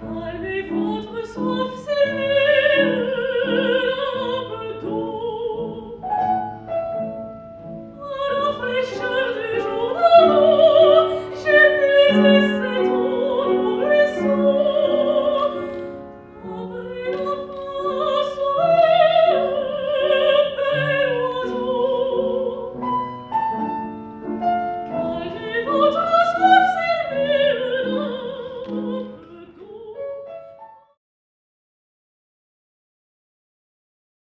Allez votre sauf